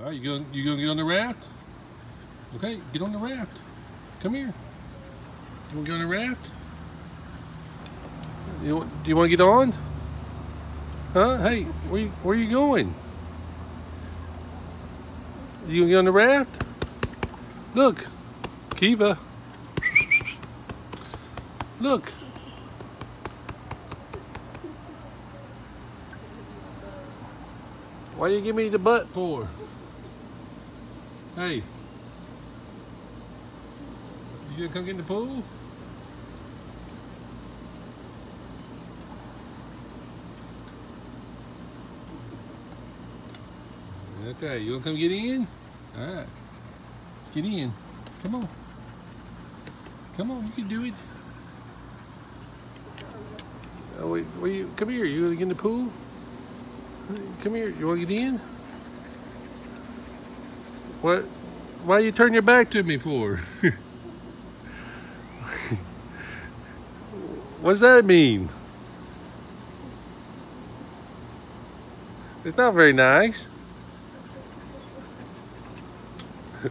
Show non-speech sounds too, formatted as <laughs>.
All right, you going you gonna get on the raft? Okay, get on the raft. Come here. You wanna get on the raft? You, do you want to get on? Huh? Hey, where where you going? You gonna get on the raft? Look, Keeva. Look. Why you give me the butt for? Hey. You gonna come get in the pool? Okay, you wanna come get in? Alright. Let's get in. Come on. Come on, you can do it. Oh, wait, wait, come here. You wanna get in the pool? Come here. You wanna get in? What? Why you turn your back to me for? <laughs> What does that mean? It's not very nice. <laughs>